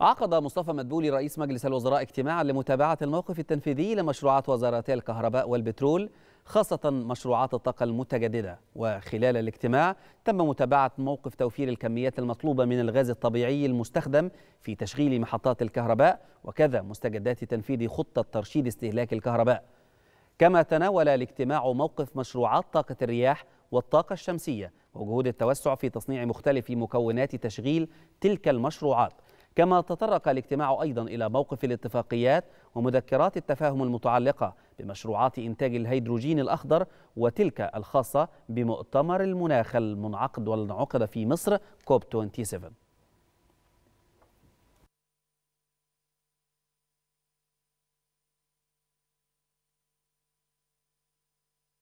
عقد مصطفى مدبولي رئيس مجلس الوزراء اجتماعا لمتابعة الموقف التنفيذي لمشروعات وزارتي الكهرباء والبترول خاصة مشروعات الطاقة المتجددة. وخلال الاجتماع تم متابعة موقف توفير الكميات المطلوبة من الغاز الطبيعي المستخدم في تشغيل محطات الكهرباء وكذا مستجدات تنفيذ خطة ترشيد استهلاك الكهرباء. كما تناول الاجتماع موقف مشروعات طاقة الرياح والطاقة الشمسية وجهود التوسع في تصنيع مختلف مكونات تشغيل تلك المشروعات. كما تطرق الاجتماع أيضا إلى موقف الاتفاقيات ومذكرات التفاهم المتعلقة بمشروعات إنتاج الهيدروجين الأخضر وتلك الخاصة بمؤتمر المناخ المنعقد والانعقد في مصر كوب 27